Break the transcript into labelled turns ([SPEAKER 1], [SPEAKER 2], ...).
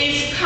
[SPEAKER 1] is